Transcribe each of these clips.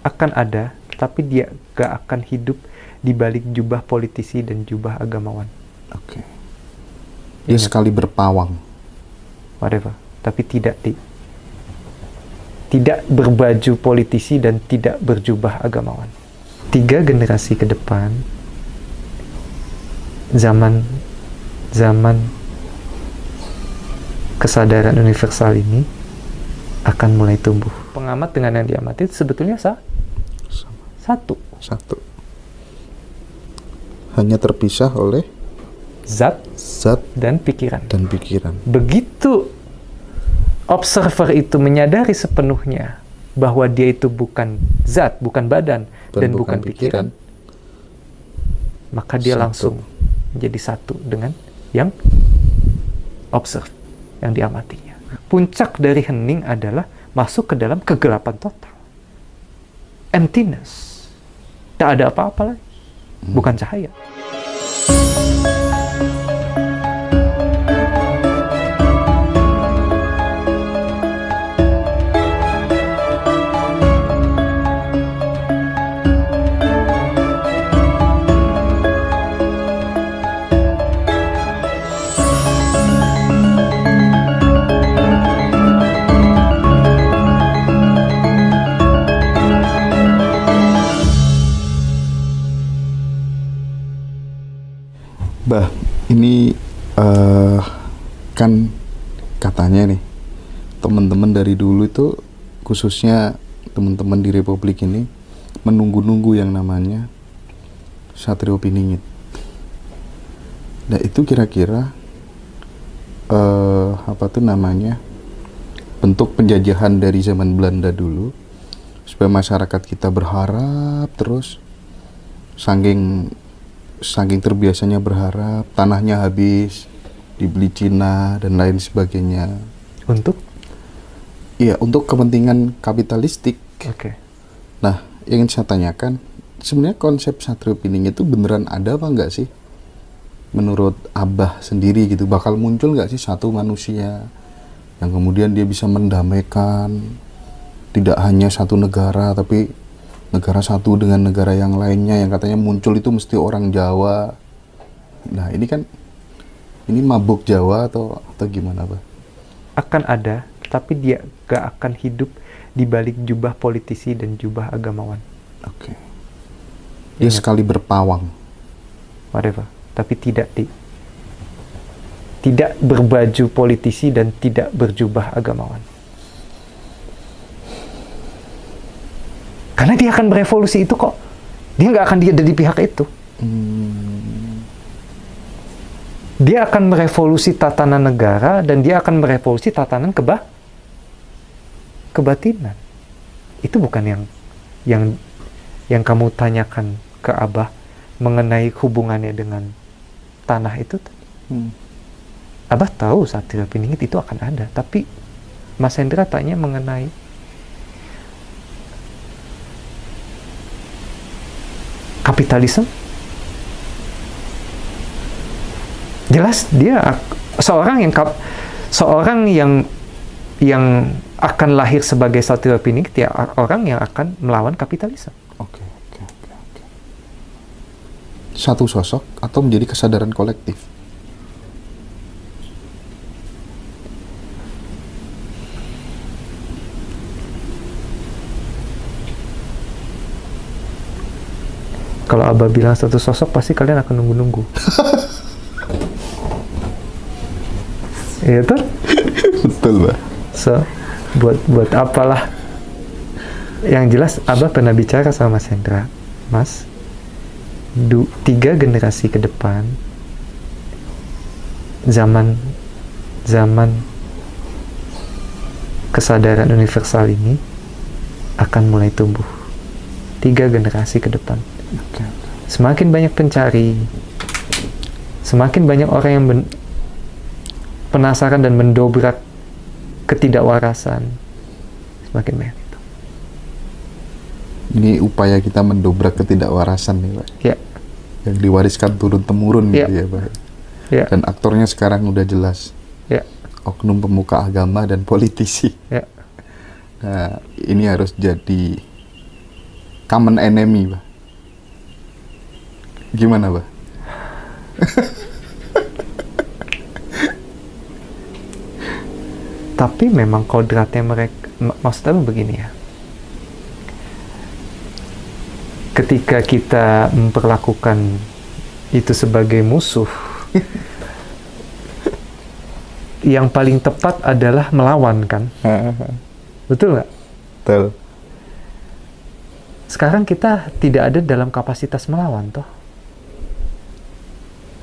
akan ada, tapi dia gak akan hidup di balik jubah politisi dan jubah agamawan. Oke. Dia Ingat. sekali berpawang. Whatever. Tapi tidak di tidak berbaju politisi dan tidak berjubah agamawan. Tiga generasi ke depan zaman zaman kesadaran universal ini akan mulai tumbuh. Pengamat dengan yang diamati sebetulnya sa Sama. satu Satu. Hanya terpisah oleh zat zat dan pikiran. dan pikiran. Begitu observer itu menyadari sepenuhnya bahwa dia itu bukan zat, bukan badan, dan, bukan, pikiran, maka dia Satu. langsung menjadi satu dengan yang observe, yang diamatinya. Puncak dari hening adalah masuk ke dalam kegelapan total. Emptiness. Tak ada apa-apa lagi. Bukan cahaya. Eh, kan katanya nih teman-teman dari dulu itu khususnya teman-teman di Republik ini menunggu-nunggu yang namanya Satrio Piningit. Nah itu kira-kira eh apa tuh namanya bentuk penjajahan dari zaman Belanda dulu supaya masyarakat kita berharap terus saking saking terbiasanya berharap tanahnya habis dibeli Cina dan lain sebagainya Untuk? Iya untuk kepentingan kapitalistik Oke. nah yang ingin saya tanyakan sebenarnya konsep Satrio Pining itu beneran ada apa enggak sih menurut Abah sendiri gitu bakal muncul nggak sih satu manusia yang kemudian dia bisa mendamaikan tidak hanya satu negara tapi negara satu dengan negara yang lainnya yang katanya muncul itu mesti orang Jawa nah ini kan ini mabuk Jawa atau atau gimana Pak? akan ada, tapi dia gak akan hidup di balik jubah politisi dan jubah agamawan. Oke. Dia Ingat. sekali berpawang. Whatever. Tapi tidak di tidak berbaju politisi dan tidak berjubah agamawan. Karena dia akan berevolusi itu kok. Dia nggak akan dia ada di pihak itu. Hmm, Dia akan merevolusi tatanan negara dan dia akan merevolusi tatanan keba kebatinan. Itu bukan yang yang yang kamu tanyakan ke Abah mengenai hubungannya dengan tanah itu. hmm. Abah tahu Satria Piningit itu akan ada, tapi Mas Hendra tanya mengenai kapitalisme. Jelas dia seorang yang kap- seorang yang yang akan lahir sebagai Satria Piningit ya a- orang yang akan melawan kapitalisme. Oke, oke, oke, oke. Satu sosok atau menjadi kesadaran kolektif? Kalau Abah bilang satu sosok pasti kalian akan nunggu-nunggu. Iya tuh? Betul, Mbak. So, buat buat apalah? Yang jelas Abah pernah bicara sama Mas Hendra, Mas, du, tiga generasi ke depan zaman zaman kesadaran universal ini akan mulai tumbuh. Tiga generasi ke depan. Semakin banyak pencari, semakin banyak orang yang ben- penasaran dan mendobrak ketidakwarasan, semakin banyak itu. Ini upaya kita mendobrak ketidakwarasan nih, Pak. Ya, Yang diwariskan turun temurun Iya. gitu ya, Pak. ya, Dan aktornya sekarang udah jelas. ya, Oknum pemuka agama dan politisi. ya. Nah, ini harus jadi common enemy, bah. Gimana, bah? Tapi memang kodratnya mereka, maksudnya begini ya. Ketika kita memperlakukan itu sebagai musuh, yang paling tepat adalah melawan kan? Betul nggak? Betul. Sekarang kita tidak ada dalam kapasitas melawan toh.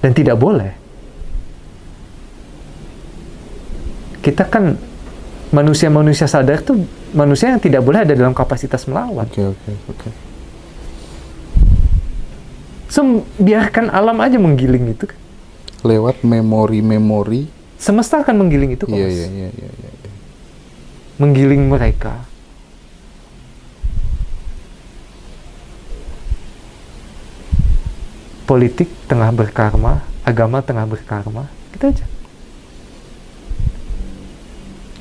Dan tidak boleh. Kita kan manusia-manusia sadar tuh manusia yang tidak boleh ada dalam kapasitas melawan. Oke, oke, oke. So, biarkan alam aja menggiling itu. kan. Lewat memori-memori. Semesta akan menggiling itu kok. Iya, iya, iya, iya, iya. iya. Menggiling mereka. Politik tengah berkarma, agama tengah berkarma. Gitu aja.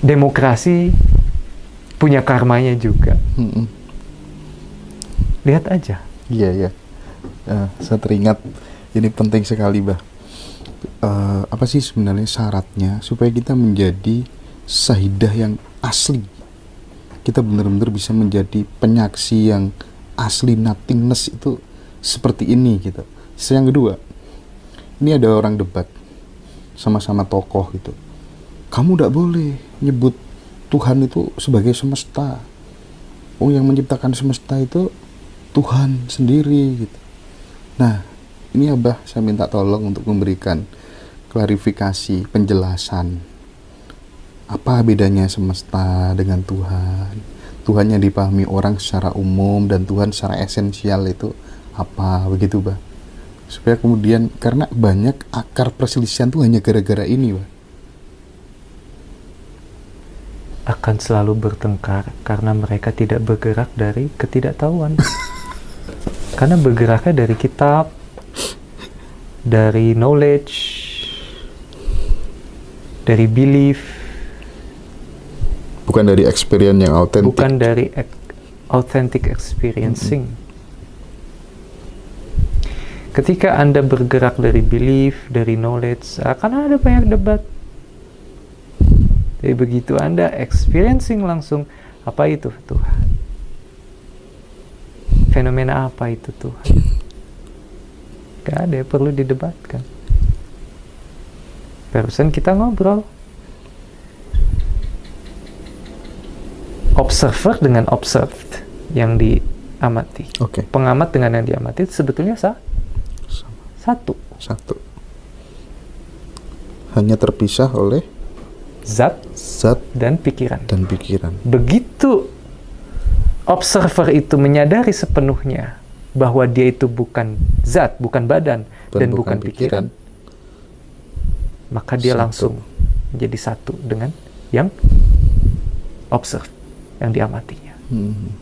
Demokrasi punya karmanya juga. Mm-mm. Lihat aja. Iya, iya. Eh, saya teringat ini penting sekali, Bah. Eh, apa sih sebenarnya syaratnya supaya kita menjadi sahidah yang asli? Kita benar-benar bisa menjadi penyaksi yang asli nothingness itu seperti ini gitu. Terus Yang kedua, ini ada orang debat sama-sama tokoh gitu. Kamu tidak boleh nyebut Tuhan itu sebagai semesta. Oh, yang menciptakan semesta itu Tuhan sendiri gitu. Nah, ini Abah saya minta tolong untuk memberikan klarifikasi, penjelasan. Apa bedanya semesta dengan Tuhan? Tuhan yang dipahami orang secara umum dan Tuhan secara esensial itu apa begitu, Bah? Supaya kemudian karena banyak akar perselisihan tuh hanya gara-gara ini, Bah. Akan selalu bertengkar karena mereka tidak bergerak dari ketidaktahuan. karena bergeraknya dari kitab, dari knowledge, dari belief, Bukan dari experience yang autentik. bukan dari ek- authentic experiencing. Ketika Anda bergerak dari belief, dari knowledge, akan ada banyak debat. Jadi begitu Anda experiencing langsung, apa itu Tuhan? Fenomena apa itu Tuhan? Gak ada yang perlu didebatkan. Barusan kita ngobrol. Observer dengan observed yang diamati. Oke, Pengamat dengan yang diamati sebetulnya sa sama. satu. Satu. Hanya terpisah oleh Zat zat dan pikiran. dan pikiran. Begitu observer itu menyadari sepenuhnya bahwa dia itu bukan zat, bukan badan, dan, bukan, pikiran, maka dia Satu. langsung menjadi satu dengan yang observe, yang diamatinya. Hmm.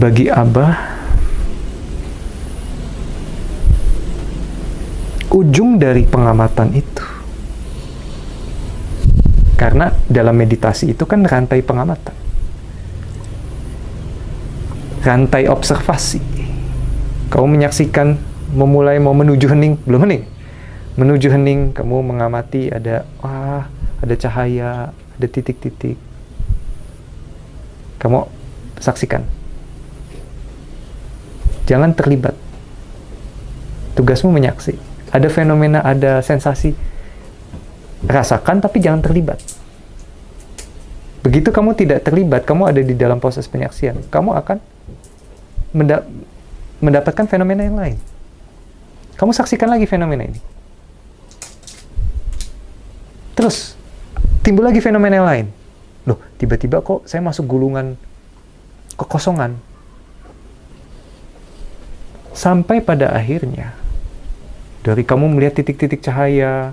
Bagi Abah, ujung dari pengamatan itu, karena dalam meditasi itu kan rantai pengamatan, rantai observasi. Kamu menyaksikan memulai mau menuju hening, belum hening. Menuju hening, kamu mengamati ada wah, ada cahaya, ada titik-titik. Kamu saksikan. Jangan terlibat. Tugasmu menyaksi. Ada fenomena, ada sensasi. Rasakan tapi jangan terlibat. Begitu kamu tidak terlibat, kamu ada di dalam proses penyaksian. Kamu akan menda- mendapatkan fenomena yang lain. Kamu saksikan lagi fenomena ini. Terus timbul lagi fenomena yang lain. Loh, tiba-tiba kok saya masuk gulungan kekosongan. Sampai pada akhirnya dari kamu melihat titik-titik cahaya,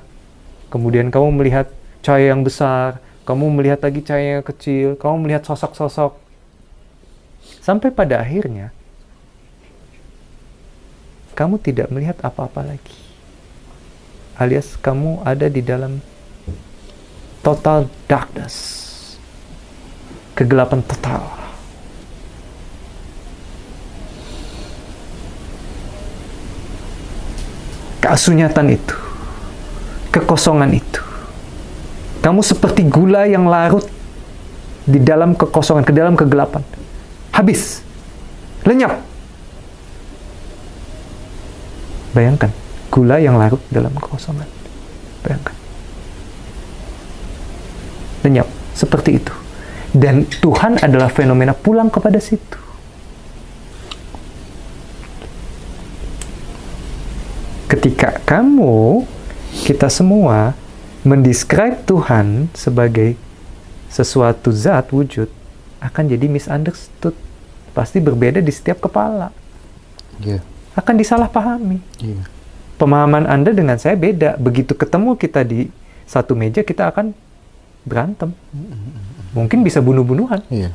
kemudian kamu melihat cahaya yang besar, kamu melihat lagi cahaya yang kecil, kamu melihat sosok-sosok. Sampai pada akhirnya kamu tidak melihat apa-apa lagi. Alias kamu ada di dalam total darkness. Kegelapan total. Keasunyatan itu, kekosongan itu. Kamu seperti gula yang larut di dalam kekosongan, ke dalam kegelapan. Habis. Lenyap. Bayangkan, gula yang larut dalam kekosongan. Bayangkan. Lenyap. Seperti itu. Dan Tuhan adalah fenomena pulang kepada situ. Ketika kamu, kita semua, mendescribe Tuhan sebagai sesuatu zat wujud, akan jadi misunderstood. Pasti berbeda di setiap kepala. Iya. Akan disalahpahami. Iya. Pemahaman Anda dengan saya beda. Begitu ketemu kita di satu meja, kita akan berantem. Mungkin bisa bunuh-bunuhan. Iya.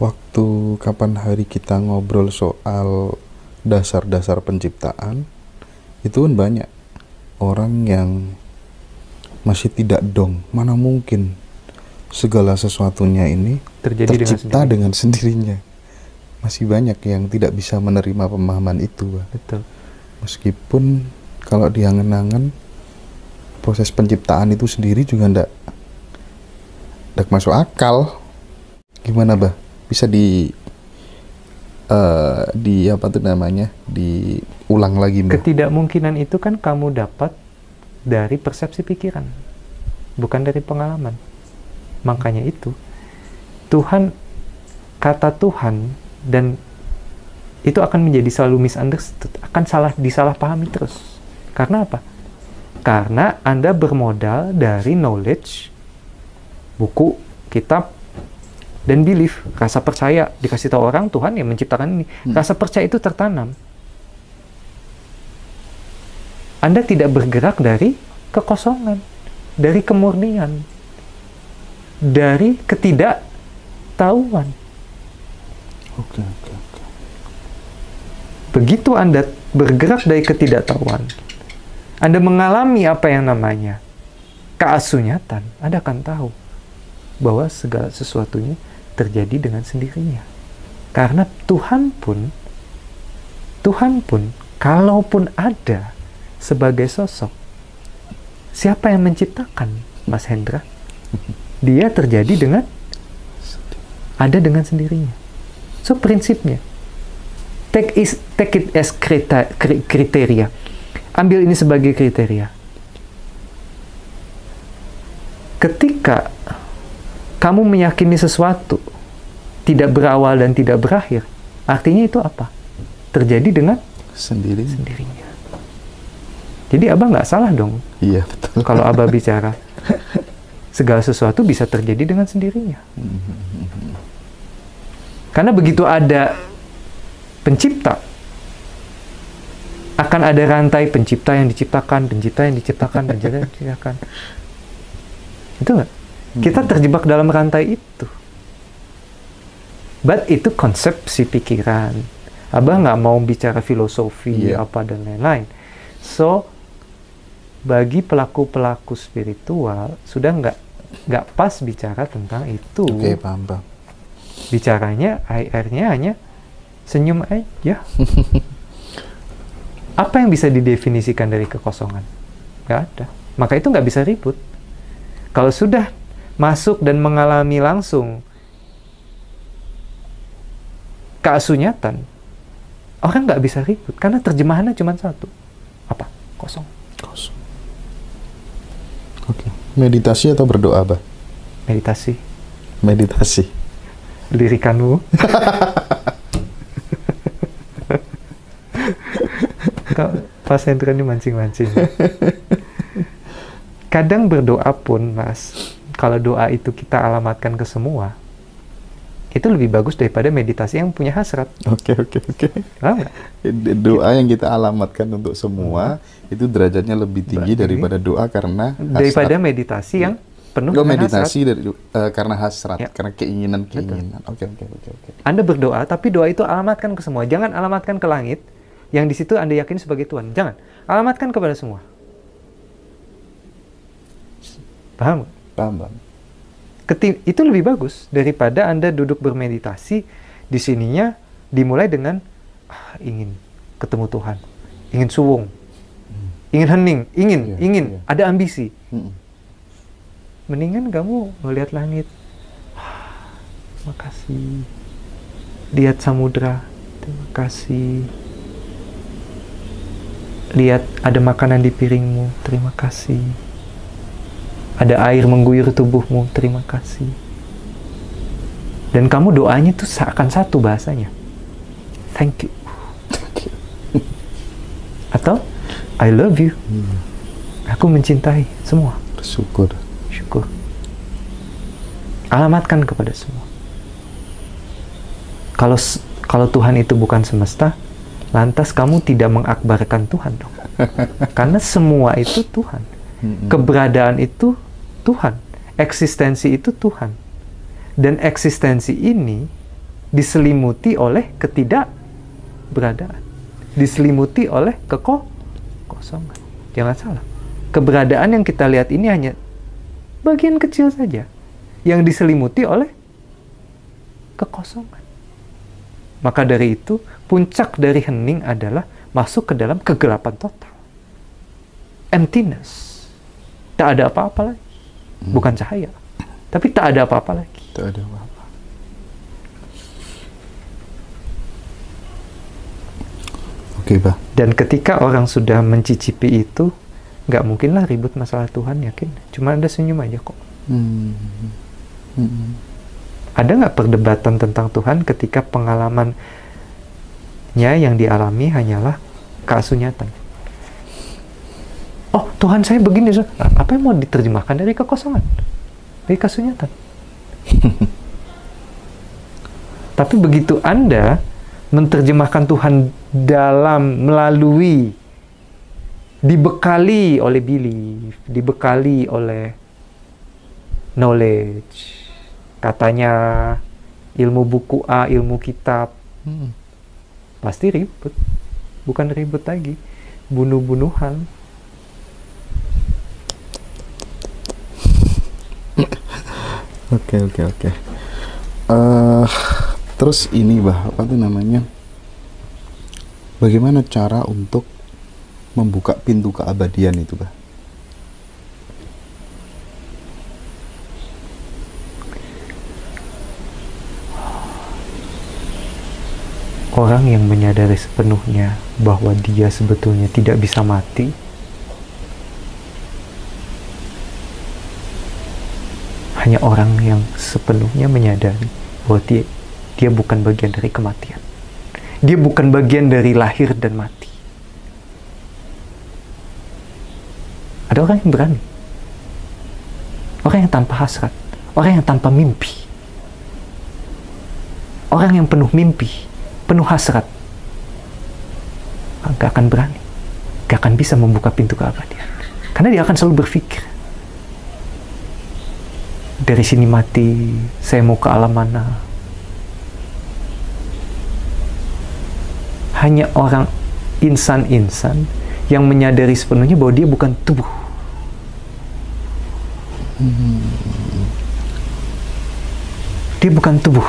Waktu kapan hari kita ngobrol soal dasar-dasar penciptaan, itu kan banyak orang yang masih tidak dong. Mana mungkin segala sesuatunya ini Terjadi dengan tercipta sendirinya. dengan sendirinya. Masih banyak yang tidak bisa menerima pemahaman itu. Betul. Meskipun kalau diangen-angen proses penciptaan itu sendiri juga ndak ndak masuk akal. Gimana, Bah? Bisa di eh di apa tuh namanya? diulang lagi, Mbah. Ketidakmungkinan itu kan kamu dapat dari persepsi pikiran, bukan dari pengalaman. Makanya itu, Tuhan, kata Tuhan, dan itu akan menjadi selalu misunderstood, akan salah disalahpahami terus. Karena apa? Karena Anda bermodal dari knowledge, buku, kitab, dan belief, rasa percaya. Dikasih tahu orang, Tuhan yang menciptakan ini. Rasa percaya itu tertanam. Anda tidak bergerak dari kekosongan, dari kemurnian, dari ketidaktahuan. Oke, oke, oke. Begitu Anda bergerak dari ketidaktahuan, Anda mengalami apa yang namanya keasunyatan, Anda akan tahu bahwa segala sesuatunya terjadi dengan sendirinya. Karena Tuhan pun, Tuhan pun, kalaupun ada sebagai sosok, siapa yang menciptakan, Mas Hendra? Dia terjadi dengan ada dengan sendirinya. So prinsipnya, take is take it as kriteria. Ambil ini sebagai kriteria. Ketika kamu meyakini sesuatu tidak berawal dan tidak berakhir, artinya itu apa? Terjadi dengan Sendiri. sendirinya. Jadi abah nggak salah dong Iya, betul. kalau abah bicara segala sesuatu bisa terjadi dengan sendirinya. Karena begitu ada pencipta, akan ada rantai pencipta yang diciptakan, pencipta yang diciptakan, pencipta yang diciptakan. Itu nggak? Kita terjebak dalam rantai itu. But itu konsepsi pikiran. Abah nggak mau bicara filosofi Iya. apa dan lain-lain. So bagi pelaku-pelaku spiritual sudah nggak nggak pas bicara tentang itu. Oke, paham, paham. Bicaranya akhirnya hanya senyum aja. Apa yang bisa didefinisikan dari kekosongan? Nggak ada. Maka itu nggak bisa ribut. Kalau sudah masuk dan mengalami langsung keasunyatan, orang nggak bisa ribut karena terjemahannya cuma satu. Apa? Kosong. Kosong. Oke. Meditasi atau berdoa, Bah? Meditasi. Meditasi. lirikanmu. Kok Mas Hendra ini mancing-mancing. Kadang berdoa pun, Mas, kalau doa itu kita alamatkan ke semua, itu lebih bagus daripada meditasi yang punya hasrat. Oke, oke, oke. Paham? Doa yang kita alamatkan untuk semua itu derajatnya lebih tinggi Berarti- daripada doa karena Daripada hasrat. meditasi yang penuh dengan hasrat. meditasi dari eh, karena hasrat, Ya. karena keinginan-keinginan. Oke, oke, oke, oke. Anda berdoa, tapi doa itu alamatkan ke semua. Jangan alamatkan ke langit, yang di situ Anda yakini sebagai Tuhan. Jangan. Alamatkan kepada semua. Paham? Paham, paham. Keti- itu lebih bagus daripada Anda duduk bermeditasi di sininya dimulai dengan "Ah, ingin ketemu Tuhan, ingin suwung, ingin hening, ingin, Iya, ingin, iya. ada ambisi. Mm-mm. Mendingan kamu melihat langit. "Ah, Terima kasih. Lihat samudra. Terima kasih. Lihat ada makanan di piringmu. Terima kasih. Ada air mengguyur tubuhmu. Terima kasih. Dan kamu doanya tuh seakan satu bahasanya. Thank you. Atau I love you. Aku mencintai semua. Bersyukur. Syukur. Alamatkan kepada semua. Kalau kalau Tuhan itu bukan semesta, lantas kamu tidak mengakbarkan Tuhan dong. Karena semua itu Tuhan. Mm-mm. Keberadaan itu Tuhan. Eksistensi itu Tuhan. Dan eksistensi ini diselimuti oleh ketidakberadaan. Diselimuti oleh kekosongan. Jangan salah. Keberadaan yang kita lihat ini hanya bagian kecil saja yang diselimuti oleh kekosongan. Maka dari itu, puncak dari hening adalah masuk ke dalam kegelapan total. Emptiness. Tak ada apa-apa lagi. Bukan cahaya. Tapi tak ada apa-apa lagi. Tidak ada apa-apa. Oke, Bah. Dan ketika orang sudah mencicipi itu, nggak mungkin lah ribut masalah Tuhan, yakin. Cuma ada senyum aja kok. Hmm. Mm-mm. Ada nggak perdebatan tentang Tuhan ketika pengalamannya yang dialami hanyalah keasunyatan? Oh, Tuhan saya begini. Nah, Apa yang mau diterjemahkan dari kekosongan? Dari keasunyatan. Tapi begitu Anda menerjemahkan Tuhan dalam melalui dibekali oleh belief, dibekali oleh knowledge, katanya ilmu buku A, ilmu kitab, Mm. pasti ribut. Bukan ribut lagi, bunuh-bunuhan. Oke oke oke. Eh, terus ini bah apa tuh namanya? Bagaimana cara untuk membuka pintu keabadian itu bah? Orang yang menyadari sepenuhnya bahwa dia sebetulnya tidak bisa mati, hanya orang yang sepenuhnya menyadari bahwa dia, dia bukan bagian dari kematian. Dia bukan bagian dari lahir dan mati. Ada orang yang berani. Orang yang tanpa hasrat. Orang yang tanpa mimpi. Orang yang penuh mimpi, penuh hasrat. Gak akan berani. Gak akan bisa membuka pintu keabadian. Karena dia akan selalu berpikir. Dari sini mati, saya mau ke alam mana? Hanya orang insan-insan yang menyadari sepenuhnya bahwa dia bukan tubuh. Dia bukan tubuh.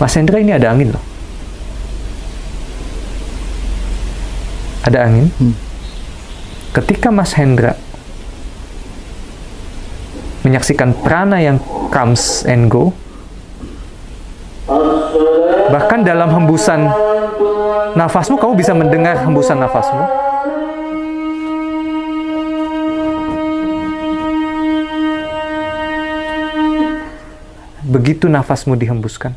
Mas Hendra ini ada angin loh. Ada angin. Hmm. Ketika Mas Hendra menyaksikan prana yang comes and go, bahkan dalam hembusan nafasmu kamu bisa mendengar hembusan nafasmu. Begitu nafasmu dihembuskan,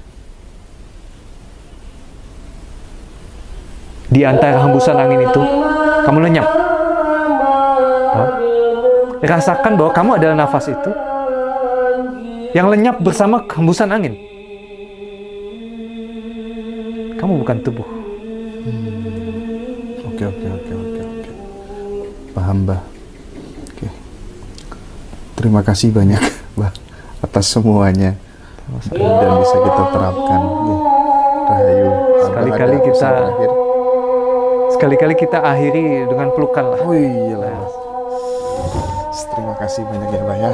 di antara hembusan angin itu, kamu lenyap. Rasakan bahwa kamu adalah nafas itu yang lenyap bersama hembusan angin. Kamu bukan tubuh. Oke oke oke oke oke. Paham bah. Oke. Terima kasih banyak bah atas semuanya dan bisa kita terapkan. Rahayu. Sekali-kali kita-? Sekali-kali kita akhiri dengan pelukan lah. Oh iya lah. Terima kasih banyak ya Pak ya.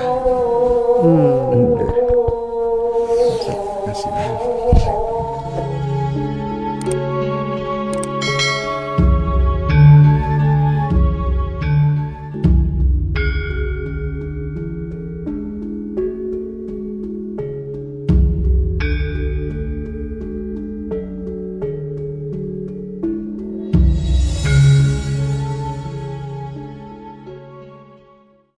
Hmm.